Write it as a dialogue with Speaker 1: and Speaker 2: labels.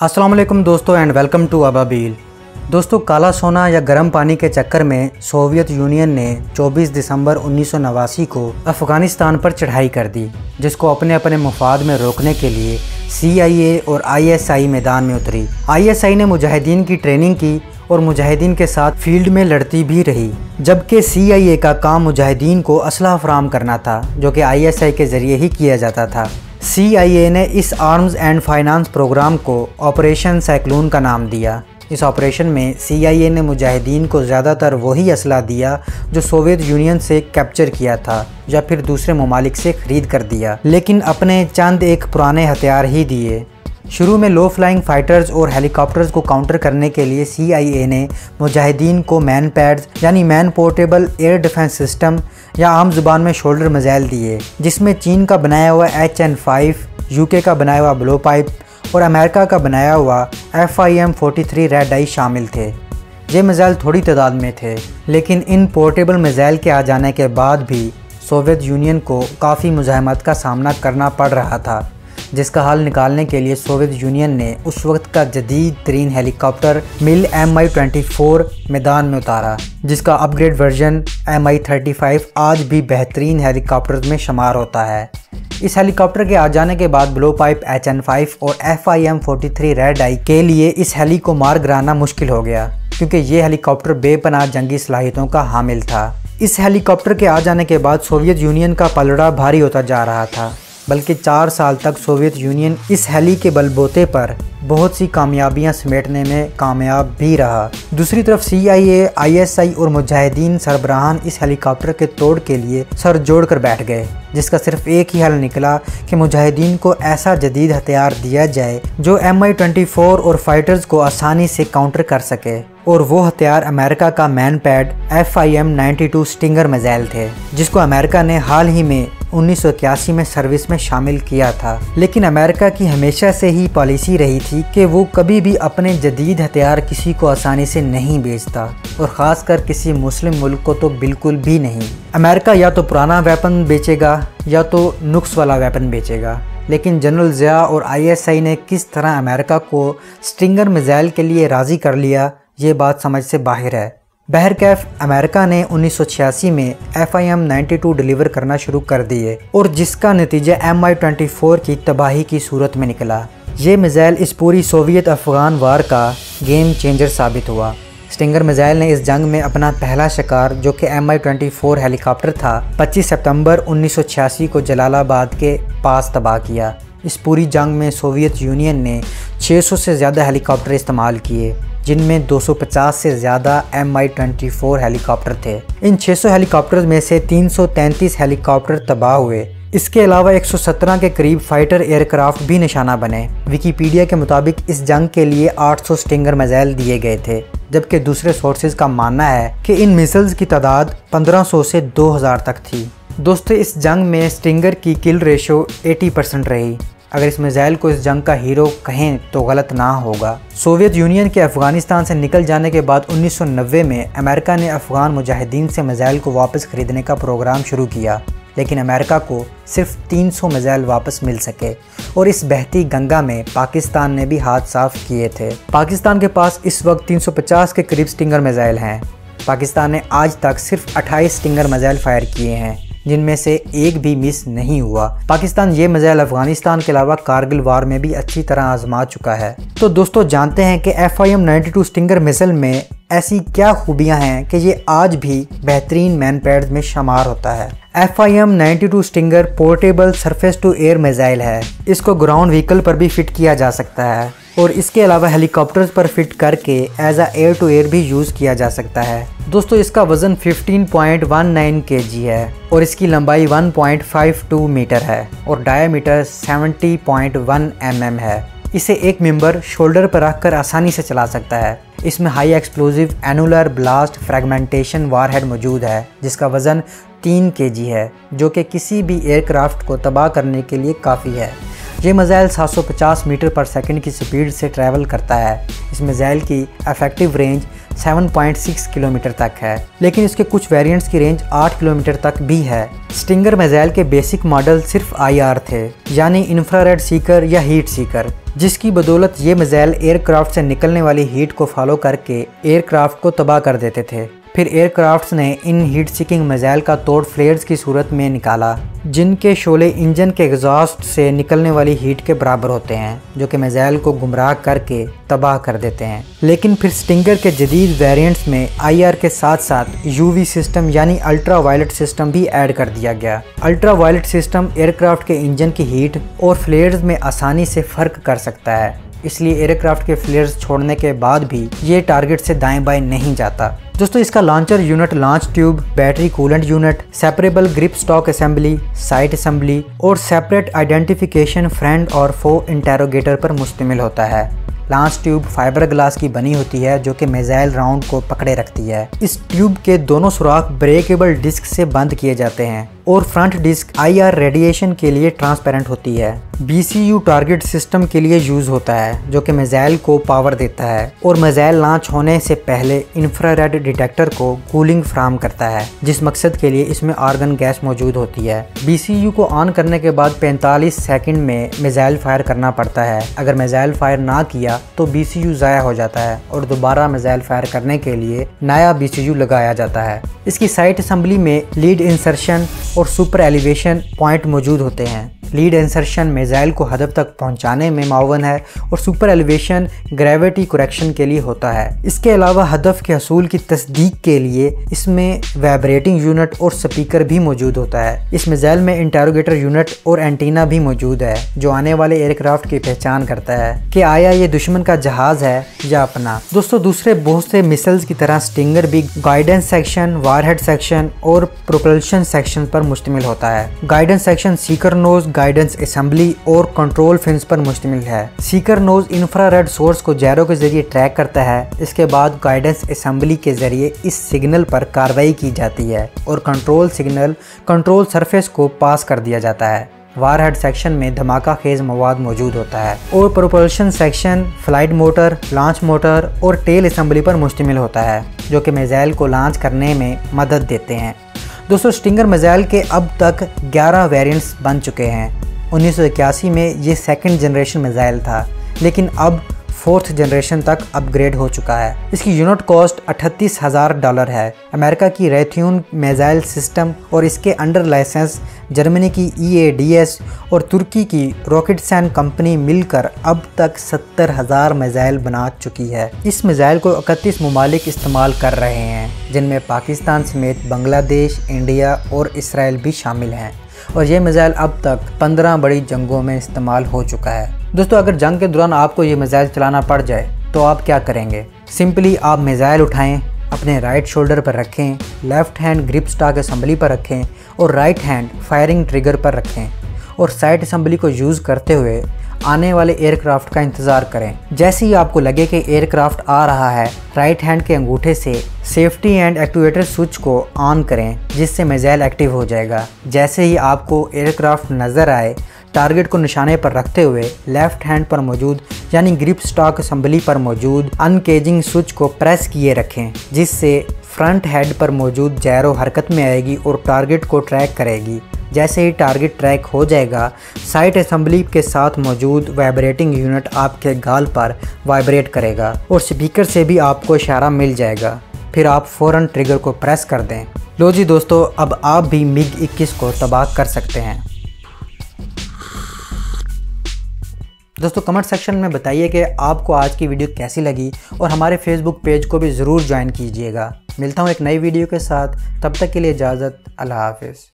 Speaker 1: السلام علیکم دوستو اینڈ ویلکم ٹو ابابیل دوستو، کالا سونا یا گرم پانی کے چکر میں سوویت یونین نے چوبیس دسمبر انیس سو نواسی کو افغانستان پر چڑھائی کر دی، جس کو اپنے اپنے مفاد میں روکنے کے لیے سی آئی اے اور آئی ایس آئی میدان میں اتری۔ آئی ایس آئی نے مجاہدین کی ٹریننگ کی اور مجاہدین کے ساتھ فیلڈ میں لڑتی بھی رہی، جبکہ سی آئی اے کا کام مجاہدین کو اسلحہ فراہم کرنا تھا، جو کہ آئی ایس آئی کے ذریعے ہی کیا جاتا تھا۔ سی آئی اے نے اس آرمز اینڈ فائنانس پروگرام کو آپریشن سائیکلون کا نام دیا۔ اس آپریشن میں سی آئی اے نے مجاہدین کو زیادہ تر وہی اسلحہ دیا جو سوویت یونین سے کیپچر کیا تھا یا پھر دوسرے ممالک سے خرید کر دیا، لیکن اپنے چند ایک پرانے ہتھیار ہی دیے۔ شروع میں لو فلائنگ فائٹرز اور ہیلی کاپٹرز کو کاؤنٹر کرنے کے لیے سی آئی اے نے مجاہدین کو مین پیڈز یعنی man portable air defence system یا عام زبان میں شولڈر میزائل دیے، جس میں چین کا بنایا ہوا ایچ این فائیو یو کے کا بنایا ہوا بلو پائپ اور امریکہ کا بنایا ہوا F I M forty three redeye شامل تھے۔ یہ میزائل تھوڑی تعداد میں تھے، لیکن ان پورٹیبل میزائل کے آ جانے کے بعد بھی سوویت یونین کو کافی مزاحمت کا سامنا کرنا پڑ رہا تھا۔ جس کا حل نکالنے کے لیے سوویت یونین نے اس وقت کا جدید ترین helicopter Mil M I twenty four میدان میں اتارا، جس کا upgrade version M I thirty five آج بھی بہترین ہیلی کاپٹر میں شمار ہوتا ہے۔ اس ہیلی کاپٹر کے آ جانے کے بعد blowpipe H N five اور F I M forty three redeye کے لیے اس ہیلی کو مار گرانا مشکل ہو گیا، کیونکہ یہ ہیلی کاپٹر بے پناہ جنگی صلاحیتوں کا حامل تھا۔ اس ہیلی کاپٹر کے آ جانے کے بعد سوویت یونین کا پلڑا بھاری ہوتا جا رہا تھا۔ بلکہ چار سال تک سوویت یونین اس ہیلی کے بل بوتے پر بہت سی کامیابیاں سمیٹنے میں کامیاب بھی رہا۔ دوسری طرف سی I a I S I اور مجاہدین سربراہان اس ہیلی کاپٹر کے توڑ کے لیے سر جوڑ کر بیٹھ گئے، جس کا صرف ایک ہی حل نکلا کہ مجاہدین کو ایسا جدید ہتھیار دیا جائے جو ایم آئی ٹوینٹی فور اور فائٹرز کو آسانی سے کاؤنٹر کر سکے۔ اور وہ ہتھیار امریکہ کا manpad F I M ninety two stinger missile تھے، جس کو امریکہ نے حال ہی میں انیس سو اکیاسی میں سروس میں شامل کیا تھا۔ لیکن امریکہ کی ہمیشہ سے ہی پالیسی رہی تھی کہ وہ کبھی بھی اپنے جدید ہتھیار کسی کو آسانی سے نہیں بیچتا اور خاص کر کسی مسلم ملک کو تو بالکل بھی نہیں۔ امریکہ یا تو پرانا ویپن بیچے گا یا تو نقص والا ویپن بیچے گا۔ لیکن جنرل ضیاء اور آئی ایس آئی نے کس طرح امریکہ کو سٹنگر میزائل کے لیے راضی کر لیا، یہ بات سمجھ سے باہر ہے۔ بہرکیف امریکہ نے انیس سو چھیاسی میں F I M ninety two deliver کرنا شروع کر دیے اور جس کا نتیجہ ایم آئی ٹوینٹی فور کی تباہی کی صورت میں نکلا۔ یہ میزائل اس پوری سوویت افغان وار کا گیم چینجر ثابت ہوا۔ سٹنگر میزائل نے اس جنگ میں اپنا پہلا شکار جو کہ M I twenty four helicopter تھا، پچیس ستمبر انیس سو چھیاسی کو جلال آباد کے پاس تباہ کیا۔ اس پوری جنگ میں سوویت یونین نے چھ سو سے زیادہ ہیلی کاپٹر استعمال کیے، جن میں دو سو پچاس سے زیادہ M I twenty four helicopter تھے۔ ان چھ سو ہیلی کاپٹر میں سے تین سو تینتیس ہیلی کاپٹر تباہ ہوئے۔ اس کے علاوہ ایک سو سترہ کے قریب فائٹر ایئر کرافٹ بھی نشانہ بنے۔ ویکیپیڈیا کے مطابق اس جنگ کے لیے آٹھ سو سٹنگر میزائل دیے گئے تھے، جبکہ دوسرے سورسز کا ماننا ہے کہ ان میسلز کی تعداد پندرہ سو سے دو ہزار تک تھی۔ دوستو، اس جنگ میں سٹنگر کی کل ریشو ایٹی پرسنٹ رہی۔ اگر اس میزائل کو اس جنگ کا ہیرو کہیں تو غلط نہ ہوگا۔ سوویت یونین کے افغانستان سے نکل جانے کے بعد انیس سو نوے میں امریکہ نے افغان مجاہدین سے میزائل کو واپس خریدنے کا پروگرام شروع کیا۔ لیکن امریکہ کو صرف تین سو میزائل واپس مل سکے اور اس بہتی گنگا میں پاکستان نے بھی ہاتھ صاف کیے تھے۔ پاکستان کے پاس اس وقت تین سو پچاس کے قریب سٹنگر میزائل ہیں۔ پاکستان نے آج تک صرف اٹھائیس سٹنگر میزائل فائر کیے ہیں، جن میں سے ایک بھی مس نہیں ہوا۔ پاکستان یہ میزائل افغانستان کے علاوہ کارگل وار میں بھی اچھی طرح آزما چکا ہے۔ تو دوستو، جانتے ہیں کہ F I M ninety two stinger missile میں ایسی کیا خوبیاں ہیں کہ یہ آج بھی بہترین مین پیڈز میں شمار ہوتا ہے؟ F I M ninety two stinger portable surface to air missile ہے۔ اس کو گراؤنڈ وہیکل پر بھی فٹ کیا جا سکتا ہے اور اس کے علاوہ ہیلی کاپٹرز پر فٹ کر کے as a air to air بھی یوز کیا جا سکتا ہے۔ دوستو، اس کا وزن 15.19 کے جی ہے اور اس کی لمبائی 1.52 میٹر ہے اور ڈایا میٹر 70.1 ایم ایم ہے۔ اسے ایک ممبر شولڈر پر رکھ کر آسانی سے چلا سکتا ہے۔ اس میں high explosive annular blast fragmentation warhead موجود ہے، جس کا وزن تین کے جی ہے، جو کہ کسی بھی ایئر کرافٹ کو تباہ کرنے کے لیے کافی ہے۔ یہ میزائل سات سو پچاس میٹر پر سیکنڈ کی سپیڈ سے ٹریول کرتا ہے۔ اس میزائل کی افیکٹو رینج 7.6 کلومیٹر تک ہے۔ لیکن اس کے کچھ ویریئنٹس کی رینج 8 کلومیٹر تک بھی ہے۔ سٹنگر میزائل کے بیسک ماڈل صرف آئی آر تھے یعنی انفراریڈ سیکر یا ہیٹ سیکر جس کی بدولت یہ میزائل ایئر کرافٹ سے نکلنے والی ہیٹ کو فالو کر کے ایئر کرافٹ کو تباہ کر دیتے تھے۔ پھر ایئر کرافٹس نے ان ہیٹ سیکنگ میزائل کا توڑ فلیئرز کی صورت میں نکالا، جن کے شولے انجن کے ایگزاسٹ سے نکلنے والی ہیٹ کے برابر ہوتے ہیں، جو کہ میزائل کو گمراہ کر کے تباہ کر دیتے ہیں۔ لیکن پھر سٹنگر کے جدید ویریئنٹس میں آئی آر کے ساتھ ساتھ یو وی سسٹم یعنی الٹرا وائلٹ سسٹم بھی ایڈ کر دیا گیا۔ Ultraviolet system aircraft کے انجن کی ہیٹ اور فلیئرز میں آسانی سے فرق کر سکتا ہے۔ اس لیے ایئر کرافٹ کے فلیئرز چھوڑنے کے بعد بھی یہ ٹارگٹ سے دائیں بائیں نہیں جاتا۔ دوستو، اس کا launcher unit launch tube battery coolant unit separable grip stock assembly sight assembly اور سیپریٹ آئیڈینٹیفیکیشن فرینڈ اور فو انٹیروگیٹر پر مشتمل ہوتا ہے۔ لانچ ٹیوب فائبر گلاس کی بنی ہوتی ہے، جو کہ میزائل راؤنڈ کو پکڑے رکھتی ہے۔ اس ٹیوب کے دونوں سوراخ بریکیبل ڈسک سے بند کیے جاتے ہیں۔ اور front disc I R radiation کے لیے ٹرانسپیرنٹ ہوتی ہے۔ B C U target system کے لیے یوز ہوتا ہے، جو کہ میزائل کو پاور دیتا ہے اور میزائل لانچ ہونے سے پہلے انفراریڈ ڈیٹیکٹر کو کولنگ فراہم کرتا ہے، جس مقصد کے لیے اس میں آرگن گیس موجود ہوتی ہے۔ بی سی یو کو آن کرنے کے بعد پینتالیس سیکنڈ میں میزائل فائر کرنا پڑتا ہے۔ اگر میزائل فائر نہ کیا تو بی سی یو ضائع ہو جاتا ہے اور دوبارہ میزائل فائر کرنے کے لیے نیا بی سی یو لگایا جاتا ہے۔ اس کی سائٹ اسمبلی میں لیڈ انسرشن اور سپر ایلیویشن پوائنٹ موجود ہوتے ہیں۔ لیڈ انسرشن میزائل کو ہدف تک پہنچانے میں معاون ہے اور سپر ایلیویشن گریویٹی کریکشن کے لیے ہوتا ہے۔ اس کے علاوہ ہدف کے حصول کی تصدیق کے لیے اس میں ویبریٹنگ یونٹ اور سپیکر بھی موجود ہوتا ہے۔ اس میزائل میں انٹیروگیٹر یونٹ اور اینٹینا بھی موجود ہے جو آنے والے ایئر کرافٹ کی پہچان کرتا ہے کہ آیا یہ دشمن کا جہاز ہے یا اپنا۔ دوستو، دوسرے بہت سے مسلز کی طرح سٹنگر بھی guidance section war had section اور پروپلشن سیکشن پر مشتمل ہوتا ہے۔ Guidance section seeker nose guidance assembly اور کنٹرول فنس پر مشتمل ہے۔ Seeker nose infrared source کو جیرو کے ذریعے ٹریک کرتا ہے۔ اس کے بعد گائیڈنس اسمبلی کے ذریعے اس سگنل پر کاروائی کی جاتی ہے اور کنٹرول سگنل کنٹرول سرفیس کو پاس کر دیا جاتا ہے۔ وار ہیڈ سیکشن میں دھماکہ خیز مواد موجود ہوتا ہے۔ اور propulsion section flight motor launch motor اور ٹیل اسمبلی پر مشتمل ہوتا ہے، جو کہ میزائل کو لانچ کرنے میں مدد دیتے ہیں۔ دوستو سٹنگر میزائل کے اب تک گیارہ ویرینٹس بن چکے ہیں۔ انیس سو اکیاسی میں یہ سیکنڈ جنریشن میزائل تھا، لیکن اب فورتھ جنریشن تک اپ گریڈ ہو چکا ہے۔ اس کی یونٹ کوسٹ اٹھتیس ہزار ڈالر ہے۔ امریکہ کی ریتھیون میزائل سسٹم اور اس کے انڈر لائسنس جرمنی کی ای اے ڈی ایس اور ترکی کی راکٹ سین کمپنی مل کر اب تک ستر ہزار میزائل بنا چکی ہے۔ اس میزائل کو اکتیس ممالک استعمال کر رہے ہیں، جن میں پاکستان سمیت بنگلہ دیش، انڈیا اور اسرائیل بھی شامل ہیں۔ اور یہ میزائل اب تک پندرہ بڑی جنگوں میں استعمال ہو چکا ہے۔ دوستو، اگر جنگ کے دوران آپ کو یہ میزائل چلانا پڑ جائے، تو آپ کیا کریں گے؟ سمپلی آپ میزائل اٹھائیں، اپنے رائٹ شولڈر پر رکھیں، left hand grip stock assembly پر رکھیں اور رائٹ ہینڈ فائرنگ ٹریگر پر رکھیں۔ اور سائٹ اسمبلی کو یوز کرتے ہوئے آنے والے ایئر کرافٹ کا انتظار کریں۔ جیسے ہی آپ کو لگے کہ ایئر کرافٹ آ رہا ہے، رائٹ ہینڈ کے انگوٹھے سے سیفٹی اینڈ ایکٹویٹر سوئچ کو آن کریں، جس سے میزائل ایکٹیو ہو جائے گا۔ جیسے ہی آپ کو ایئر کرافٹ نظر آئے ٹارگٹ کو نشانے پر رکھتے ہوئے لیفٹ ہینڈ پر موجود یعنی گرپ سٹاک اسمبلی پر موجود ان کیجنگ سوئچ کو پریس کیے رکھیں، جس سے فرنٹ ہیڈ پر موجود جیرو حرکت میں آئے گی اور ٹارگٹ کو ٹریک کرے گی۔ جیسے ہی ٹارگٹ ٹریک ہو جائے گا، سائٹ اسمبلی کے ساتھ موجود وائبریٹنگ یونٹ آپ کے گال پر وائبریٹ کرے گا اور سپیکر سے بھی آپ کو اشارہ مل جائے گا۔ پھر آپ فوراً ٹریگر کو پریس کر دیں۔ لو جی دوستو، اب آپ بھی مگ اکیس کو تباہ کر سکتے ہیں۔ دوستو کمنٹ سیکشن میں بتائیے کہ آپ کو آج کی ویڈیو کیسی لگی اور ہمارے فیس بک پیج کو بھی ضرور جوائن کیجیے گا۔ ملتا ہوں ایک نئی ویڈیو کے ساتھ۔ تب تک کے لیے اجازت۔ اللہ حافظ۔